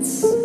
dance.